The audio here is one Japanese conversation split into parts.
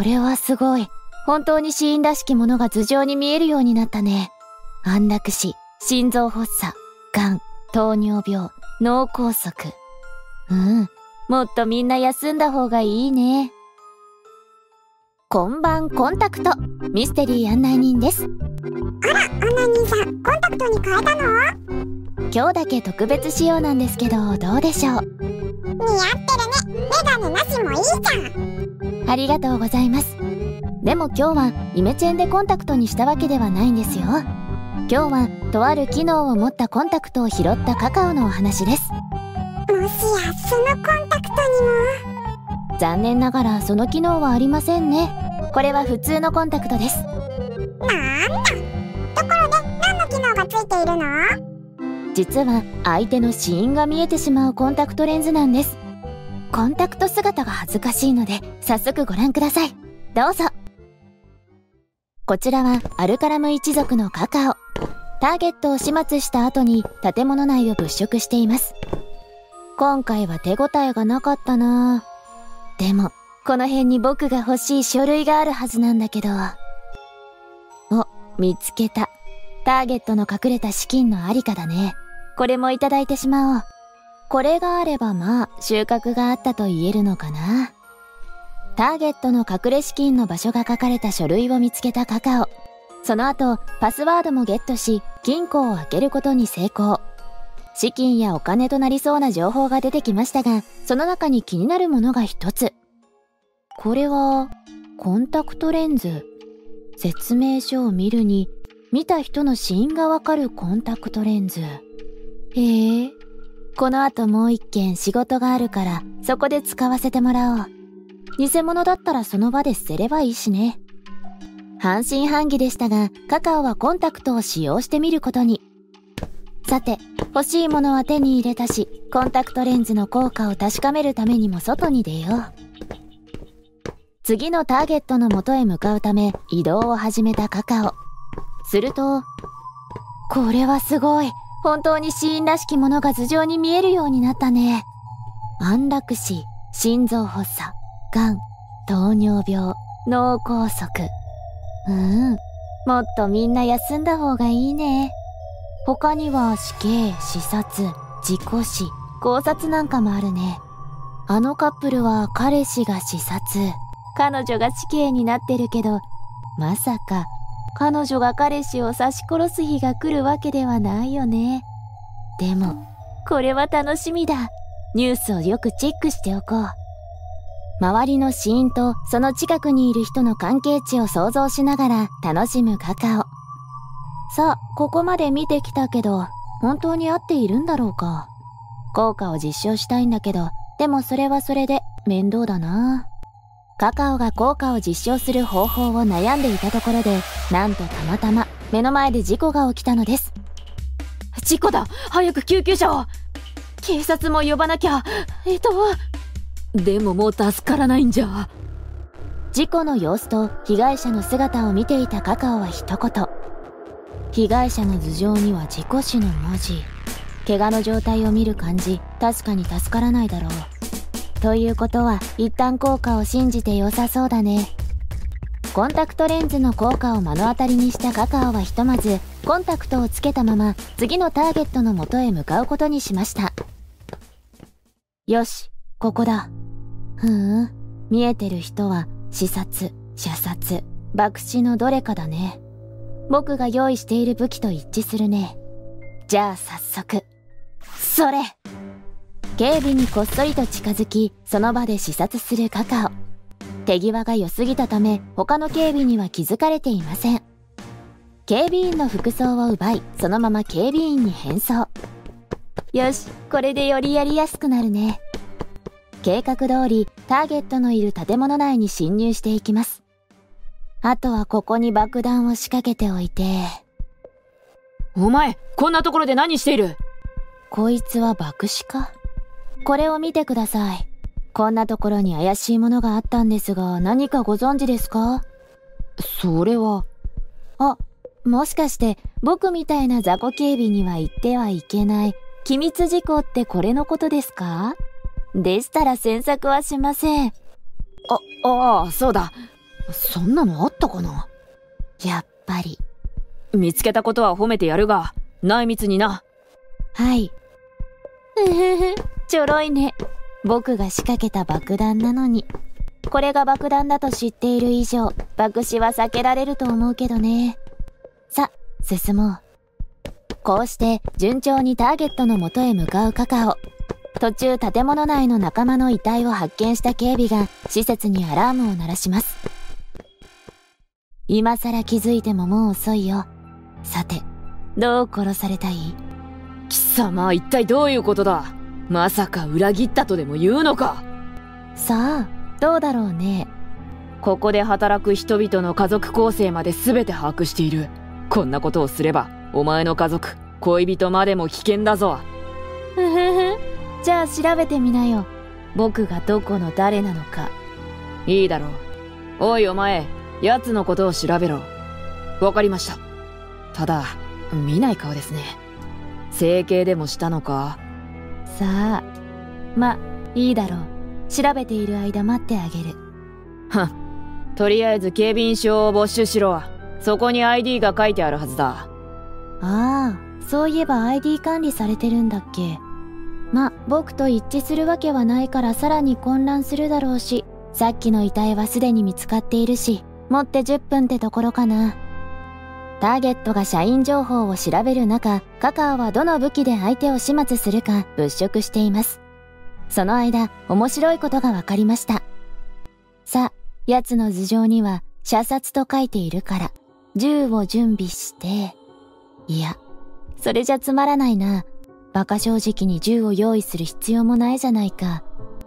これはすごい。本当に死因らしきものが頭上に見えるようになったね。安楽死、心臓発作、癌、糖尿病、脳梗塞。うん。もっとみんな休んだ方がいいね。今晩コンタクト、ミステリー案内人です。あら、案内人さん、コンタクトに変えたの？今日だけ特別仕様なんですけど、どうでしょう？似合ってるね。メガネなしもいいじゃん。ありがとうございます。でも今日はイメチェンでコンタクトにしたわけではないんですよ。今日はとある機能を持ったコンタクトを拾ったカカオのお話です。もしやそのコンタクトにも残念ながらその機能はありませんねこれは普通のコンタクトですなんだところで何の機能がついているの？実は相手の死因が見えてしまうコンタクトレンズなんですコンタクト姿が恥ずかしいので早速ご覧くださいどうぞこちらはアルカラム一族のカカオターゲットを始末した後に建物内を物色しています今回は手応えがなかったなぁでも、この辺に僕が欲しい書類があるはずなんだけど。お、見つけた。ターゲットの隠れた資金のありかだね。これもいただいてしまおう。これがあればまあ、収穫があったと言えるのかな。ターゲットの隠れ資金の場所が書かれた書類を見つけたカカオ。その後、パスワードもゲットし、金庫を開けることに成功。資金やお金となりそうな情報が出てきましたが、その中に気になるものが一つ。これは、コンタクトレンズ。説明書を見るに、見た人の死因がわかるコンタクトレンズ。へえ。この後もう一件仕事があるから、そこで使わせてもらおう。偽物だったらその場で捨てればいいしね。半信半疑でしたが、カカオはコンタクトを使用してみることに。さて、欲しいものは手に入れたし、コンタクトレンズの効果を確かめるためにも外に出よう。次のターゲットの元へ向かうため移動を始めたカカオ。すると、これはすごい。本当に死因らしきものが頭上に見えるようになったね。安楽死、心臓発作、癌、糖尿病、脳梗塞。うん。もっとみんな休んだ方がいいね。他には死刑、視察、事故死、考察なんかもあるね。あのカップルは彼氏が視察、彼女が死刑になってるけど、まさか彼女が彼氏を刺し殺す日が来るわけではないよね。でも、これは楽しみだ。ニュースをよくチェックしておこう。周りの死因とその近くにいる人の関係値を想像しながら楽しむカカオ。さあ、ここまで見てきたけど、本当に合っているんだろうか？効果を実証したいんだけど、でもそれはそれで面倒だな。カカオが効果を実証する方法を悩んでいたところで、なんとたまたま目の前で事故が起きたのです。事故だ。早く救急車を。警察も呼ばなきゃ。えっとでももう助からないんじゃ。事故の様子と被害者の姿を見ていたカカオは一言。被害者の頭上には事故死の文字。怪我の状態を見る感じ。確かに助からないだろうということは一旦効果を信じて良さそうだね。コンタクトレンズの効果を目の当たりにしたカカオはひとまずコンタクトをつけたまま次のターゲットの元へ向かうことにしました。よしここだ。ふーん。見えてる人は視察射殺爆死のどれかだね。僕が用意している武器と一致するね。じゃあ早速。それ。警備にこっそりと近づき、その場で視察するカカオ。手際が良すぎたため、他の警備には気づかれていません。警備員の服装を奪い、そのまま警備員に変装。よし、これでよりやりやすくなるね。計画通り、ターゲットのいる建物内に侵入していきます。あとはここに爆弾を仕掛けておいて。お前、こんなところで何している？こいつは爆死か？これを見てください。こんなところに怪しいものがあったんですが、何かご存知ですか？それは？あ、もしかして僕みたいな雑魚警備には行ってはいけない機密事項ってこれのことですか？でしたら詮索はしません。あ、ああ、そうだ。そんなのあったかな？やっぱり。見つけたことは褒めてやるが、内密にな。はい。うふふ、ちょろいね。僕が仕掛けた爆弾なのに。これが爆弾だと知っている以上、爆死は避けられると思うけどね。さ、進もう。こうして順調にターゲットの元へ向かうカカオ。途中建物内の仲間の遺体を発見した警備が施設にアラームを鳴らします。今更気づいてももう遅いよ。さて、どう殺されたい？貴様一体どういうことだ？まさか裏切ったとでも言うのか？さあ、どうだろうね。ここで働く人々の家族構成まで全て把握している。こんなことをすれば、お前の家族、恋人までも危険だぞ。ふふふ。じゃあ調べてみなよ。僕がどこの誰なのか。いいだろう。おいお前、奴のことを調べろ。わかりました。ただ、見ない顔ですね。整形でもしたのか？さあ。ま、いいだろう。調べている間待ってあげる。はん。とりあえず警備員証を没収しろ。そこに ID が書いてあるはずだ。ああ、そういえば ID 管理されてるんだっけ。ま、僕と一致するわけはないからさらに混乱するだろうし、さっきの遺体はすでに見つかっているし、もって10分ってところかな。ターゲットが社員情報を調べる中、カカオはどの武器で相手を始末するか物色しています。その間、面白いことが分かりました。さあ、奴の頭上には、射殺と書いているから、銃を準備して、いや、それじゃつまらないな。馬鹿正直に銃を用意する必要もないじゃないか。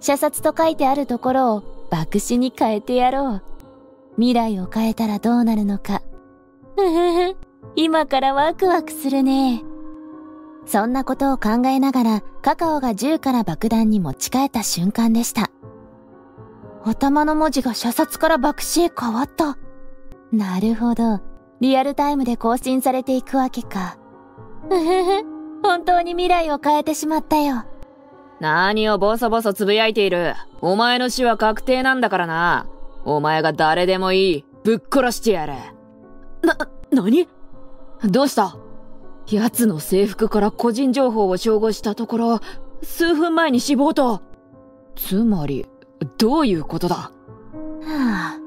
射殺と書いてあるところを爆死に変えてやろう。未来を変えたらどうなるのか。ふふふ、今からワクワクするね。そんなことを考えながら、カカオが銃から爆弾に持ち替えた瞬間でした。頭の文字が射殺から爆死へ変わった。なるほど。リアルタイムで更新されていくわけか。ふふふ、本当に未来を変えてしまったよ。何をボソボソつぶやいている。お前の死は確定なんだからな。お前が誰でもいい。ぶっ殺してやる。な、何？どうした？奴の制服から個人情報を照合したところ、数分前に死亡と。つまり、どういうことだ？はあ、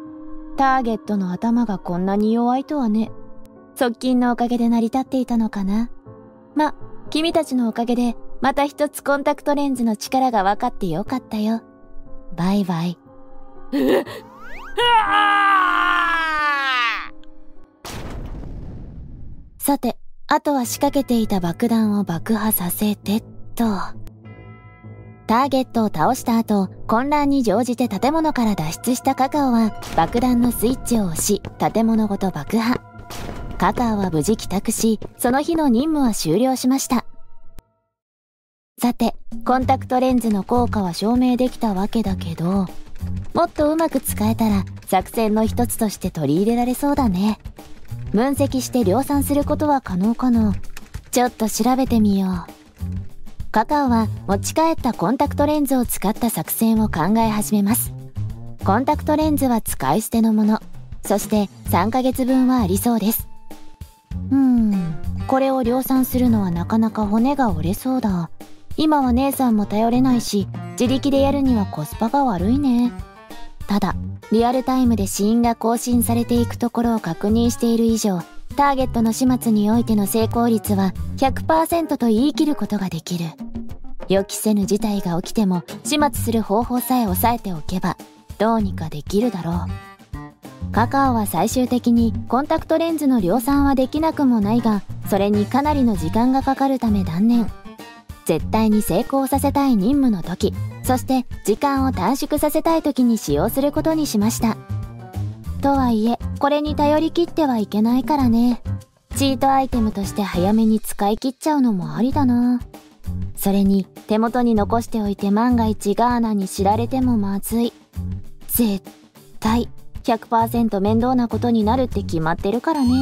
ターゲットの頭がこんなに弱いとはね。側近のおかげで成り立っていたのかな。ま、君たちのおかげで、また一つコンタクトレンズの力が分かってよかったよ。バイバイ。さて、あとは仕掛けていた爆弾を爆破させてと。ターゲットを倒した後、混乱に乗じて建物から脱出したカカオは爆弾のスイッチを押し、建物ごと爆破。カカオは無事帰宅し、その日の任務は終了しました。さて、コンタクトレンズの効果は証明できたわけだけど、もっとうまく使えたら作戦の一つとして取り入れられそうだね。分析して量産することは可能かなちょっと調べてみよう。カカオは持ち帰ったコンタクトレンズを使った作戦を考え始めます。コンタクトレンズは使い捨てのもの。そして3ヶ月分はありそうです。うーん、これを量産するのはなかなか骨が折れそうだ。今は姉さんも頼れないし、自力でやるにはコスパが悪いね。ただ、リアルタイムで死因が更新されていくところを確認している以上、ターゲットの始末においての成功率は100%と言い切ることができる。予期せぬ事態が起きても始末する方法さえ押さえておけば、どうにかできるだろう。カカオは最終的にコンタクトレンズの量産はできなくもないが、それにかなりの時間がかかるため断念。絶対に成功させたい任務の時、そして時間を短縮させたい時に使用することにしました。とはいえ、これに頼り切ってはいけないからね。チートアイテムとして早めに使い切っちゃうのもありだな。それに手元に残しておいて万が一ガーナに知られてもまずい。絶対100%面倒なことになるって決まってるからね。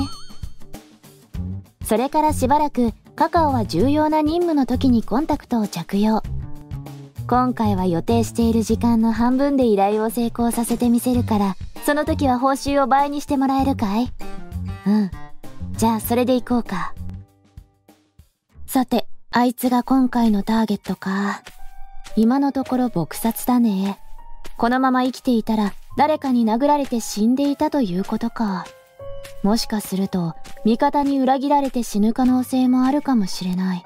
それからしばらくカカオは重要な任務の時にコンタクトを着用。今回は予定している時間の半分で依頼を成功させてみせるから、その時は報酬を倍にしてもらえるかい？うん。じゃあそれで行こうか。さて、あいつが今回のターゲットか。今のところ撲殺だね。このまま生きていたら誰かに殴られて死んでいたということか。もしかすると味方に裏切られて死ぬ可能性もあるかもしれない。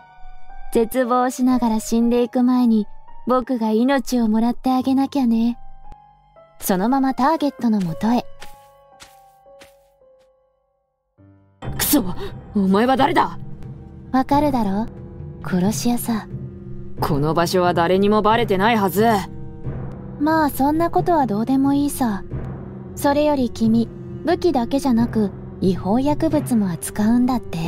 絶望しながら死んでいく前に僕が命をもらってあげなきゃね。そのままターゲットのもとへ。くそお前は誰だ？わかるだろ？殺し屋さ。この場所は誰にもバレてないはず。まあそんなことはどうでもいいさ。それより君、武器だけじゃなく違法薬物も扱うんだって？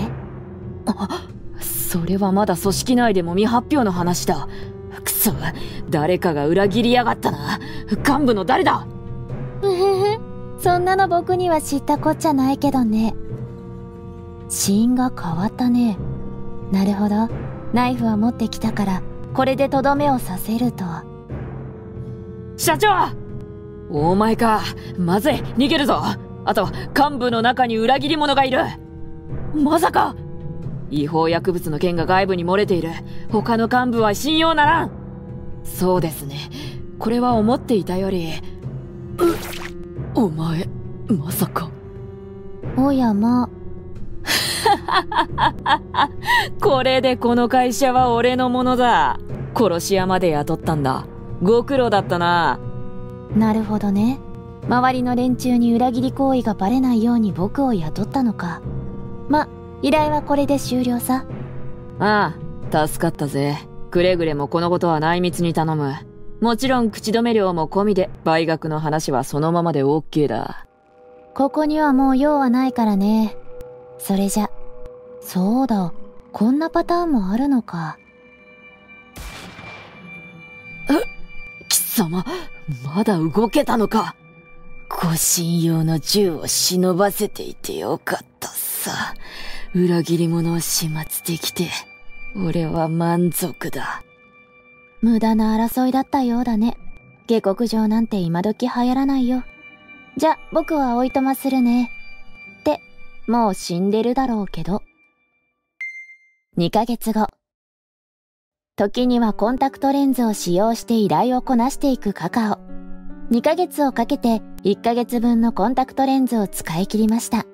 あ、それはまだ組織内でも未発表の話だ。くそ、誰かが裏切りやがったな。幹部の誰だ？そんなの僕には知ったこっちゃないけどね。死因が変わったね。なるほど。ナイフは持ってきたから、これでとどめをさせると。社長お前か。まずい、逃げるぞ。あと、幹部の中に裏切り者がいる。まさか違法薬物の件が外部に漏れている。他の幹部は信用ならん。そうですね。これは思っていたより。お前、まさか。おやま。これでこの会社は俺のものだ。殺し屋まで雇ったんだ。ご苦労だったな。なるほどね。周りの連中に裏切り行為がバレないように僕を雇ったのか。ま、依頼はこれで終了さ。ああ、助かったぜ。くれぐれもこのことは内密に頼む。もちろん口止め料も込みで倍額の話はそのままで OK だ。ここにはもう用はないからね。それじゃ。そうだ。こんなパターンもあるのか。え？貴様、まだ動けたのか？護身用の銃を忍ばせていてよかったさ。裏切り者を始末できて、俺は満足だ。無駄な争いだったようだね。下克上なんて今時流行らないよ。じゃ、僕はおいとまするね。って、もう死んでるだろうけど。2ヶ月後。時にはコンタクトレンズを使用して依頼をこなしていくカカオ。2ヶ月をかけて1ヶ月分のコンタクトレンズを使い切りました。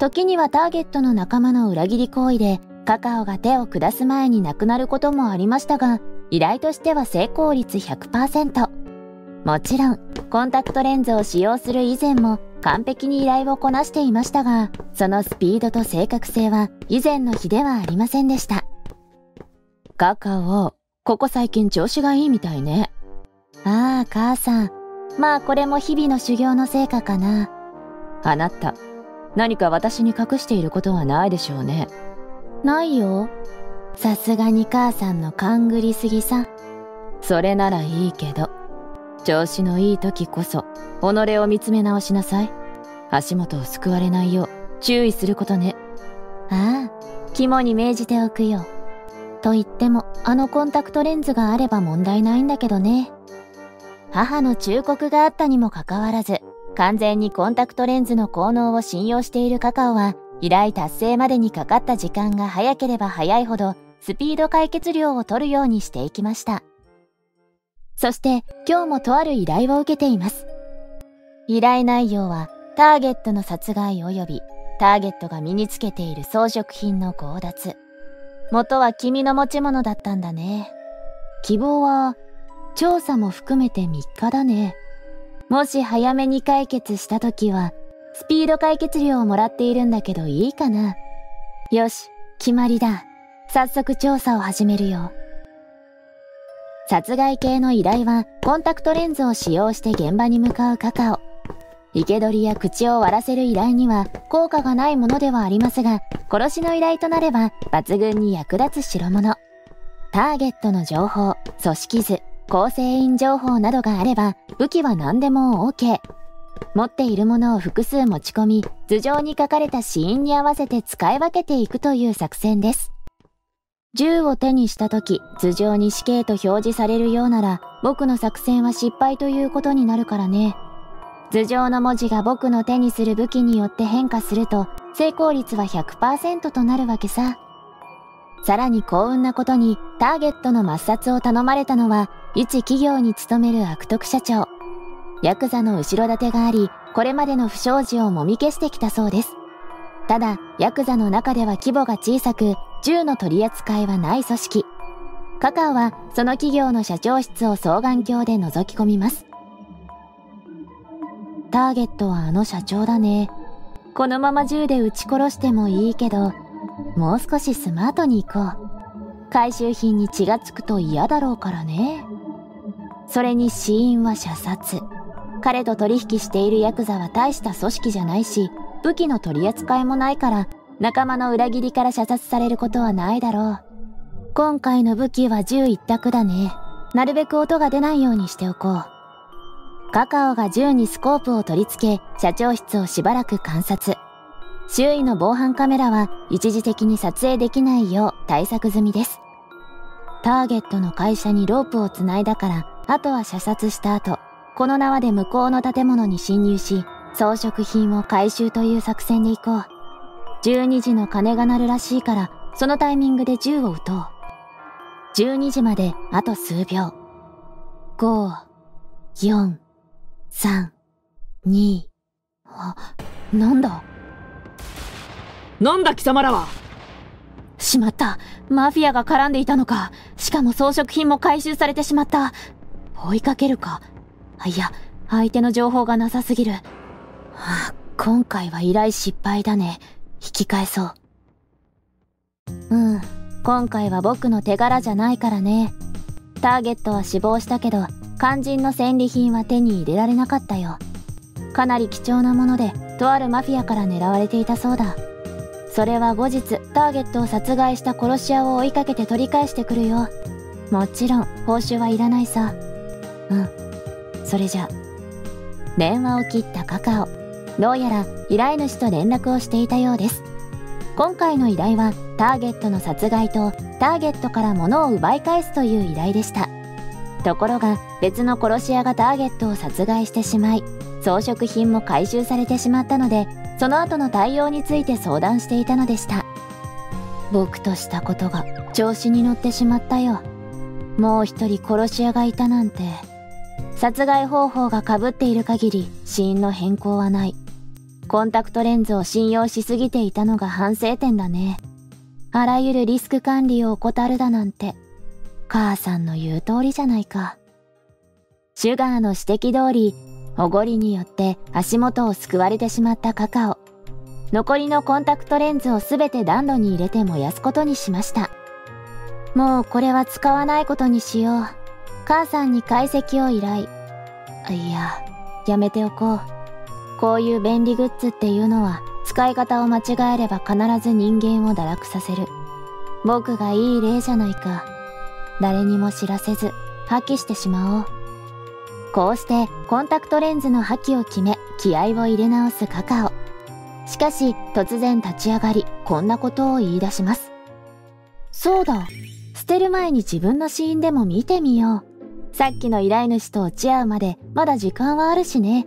時にはターゲットの仲間の裏切り行為でカカオが手を下す前に亡くなることもありましたが、依頼としては成功率100%。もちろん、コンタクトレンズを使用する以前も完璧に依頼をこなしていましたが、そのスピードと正確性は以前の日ではありませんでした。カカオ、ここ最近調子がいいみたいね。ああ、母さん。まあこれも日々の修行の成果かな。あなた、何か私に隠していることはないでしょうね。ないよ。さすがに母さんの勘ぐりすぎさ。それならいいけど、調子のいい時こそ、己を見つめ直しなさい。足元を救われないよう注意することね。ああ、肝に銘じておくよ。と言っても、あのコンタクトレンズがあれば問題ないんだけどね。母の忠告があったにもかかわらず、完全にコンタクトレンズの効能を信用しているカカオは、依頼達成までにかかった時間が早ければ早いほど、スピード解決量を取るようにしていきました。そして今日もとある依頼を受けています。依頼内容はターゲットの殺害及びターゲットが身につけている装飾品の強奪。元は君の持ち物だったんだね。希望は調査も含めて3日だね。もし早めに解決した時はスピード解決料をもらっているんだけどいいかな？よし、決まりだ。早速調査を始めるよ。殺害系の依頼はコンタクトレンズを使用して現場に向かうカカオ。生け捕りや口を割らせる依頼には効果がないものではありますが、殺しの依頼となれば抜群に役立つ代物。ターゲットの情報、組織図、構成員情報などがあれば武器は何でも OK。持っているものを複数持ち込み、頭上に書かれた死因に合わせて使い分けていくという作戦です。銃を手にした時、頭上に死刑と表示されるようなら、僕の作戦は失敗ということになるからね。頭上の文字が僕の手にする武器によって変化すると成功率は100%となるわけさ。さらに幸運なことにターゲットの抹殺を頼まれたのは一企業に勤める悪徳社長。ヤクザの後ろ盾があり、これまでの不祥事をもみ消してきたそうです。ただ、ヤクザの中では規模が小さく、銃の取り扱いはない組織。カカオはその企業の社長室を双眼鏡で覗き込みます。ターゲットはあの社長だね。このまま銃で撃ち殺してもいいけど、もう少しスマートに行こう。回収品に血がつくと嫌だろうからね。それに死因は射殺。彼と取引しているヤクザは大した組織じゃないし、武器の取り扱いもないから、仲間の裏切りから射殺されることはないだろう。今回の武器は銃一択だね。なるべく音が出ないようにしておこう。カカオが銃にスコープを取り付け、社長室をしばらく観察。周囲の防犯カメラは一時的に撮影できないよう対策済みです。ターゲットの会社にロープをつないだから、あとは射殺した後、この縄で向こうの建物に侵入し、装飾品を回収という作戦で行こう。12時の鐘が鳴るらしいから、そのタイミングで銃を撃とう。12時まであと数秒。5、4、3、2、あ、なんだ？なんだ貴様らは？しまった。マフィアが絡んでいたのか。しかも装飾品も回収されてしまった。追いかけるか。いや、相手の情報がなさすぎる。はあ、今回は依頼失敗だね。引き返そう。うん。今回は僕の手柄じゃないからね。ターゲットは死亡したけど、肝心の戦利品は手に入れられなかったよ。かなり貴重なもので、とあるマフィアから狙われていたそうだ。それは後日ターゲットを殺害した殺し屋を追いかけて取り返してくるよもちろん報酬はいらないさうん。それじゃ電話を切ったカカオどうやら依頼主と連絡をしていたようです。今回の依頼はターゲットの殺害とターゲットから物を奪い返すという依頼でした。ところが別の殺し屋がターゲットを殺害してしまい装飾品も回収されてしまったのでその後の対応について相談していたのでした。僕としたことが調子に乗ってしまったよ。もう一人殺し屋がいたなんて。殺害方法がかぶっている限り死因の変更はないコンタクトレンズを信用しすぎていたのが反省点だねあらゆるリスク管理を怠るだなんて母さんの言う通りじゃないかシュガーの指摘通りおごりによって足元をすくわれてしまったカカオ。残りのコンタクトレンズをすべて暖炉に入れて燃やすことにしました。もうこれは使わないことにしよう。母さんに解析を依頼。いや、やめておこう。こういう便利グッズっていうのは使い方を間違えれば必ず人間を堕落させる。僕がいい例じゃないか。誰にも知らせず破棄してしまおう。こうしてコンタクトレンズの破棄を決め気合を入れ直すカカオしかし突然立ち上がりこんなことを言い出しますそうだ捨てる前に自分の死因でも見てみようさっきの依頼主と落ち合うまでまだ時間はあるしね。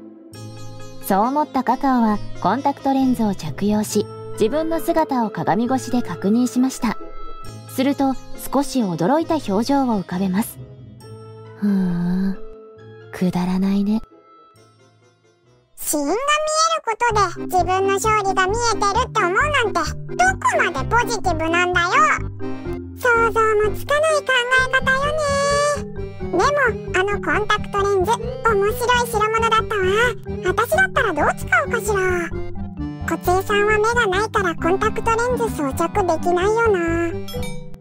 そう思ったカカオはコンタクトレンズを着用し自分の姿を鏡越しで確認しました。すると少し驚いた表情を浮かべます。ふーん。くだらないね。死因が見えることで自分の勝利が見えてるって思うなんてどこまでポジティブなんだよ。想像もつかない考え方よね。もあのコンタクトレンズ面白い代物だったわ。私だったらどう使うかしら。小杖さんは目がないからコンタクトレンズ装着できないよな。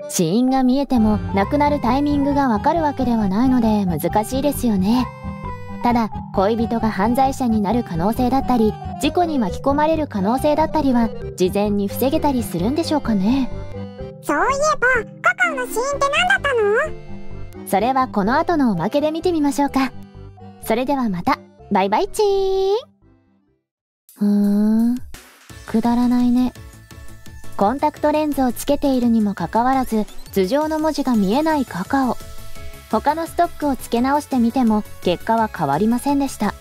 死因が見えても亡くなるタイミングがわかるわけではないので難しいですよね。ただ恋人が犯罪者になる可能性だったり事故に巻き込まれる可能性だったりは事前に防げたりするんでしょうかね。そういえばカカオの死因って何だったの？それはこの後のおまけで見てみましょうか。それではまた。バイバイチー。ンふーん。くだらないね。コンタクトレンズをつけているにもかかわらず頭上の文字が見えないカカオ。他のストックを付け直してみても結果は変わりませんでした。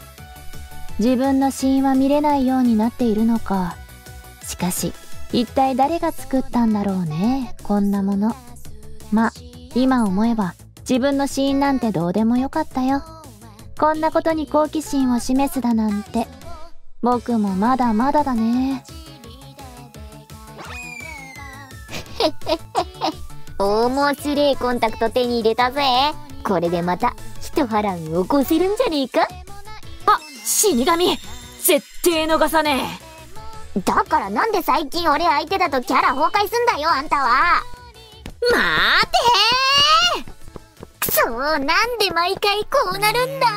自分の死因は見れないようになっているのか。しかし、一体誰が作ったんだろうね、こんなもの。ま、今思えば、自分の死因なんてどうでもよかったよ。こんなことに好奇心を示すだなんて。僕もまだまだだね。面白いコンタクト手に入れたぜ。これでまた、一波乱起こせるんじゃねえか？あ、死神絶対逃さねえ。だからなんで最近俺相手だとキャラ崩壊すんだよ、あんたは。待てーそうなんで毎回こうなるんだ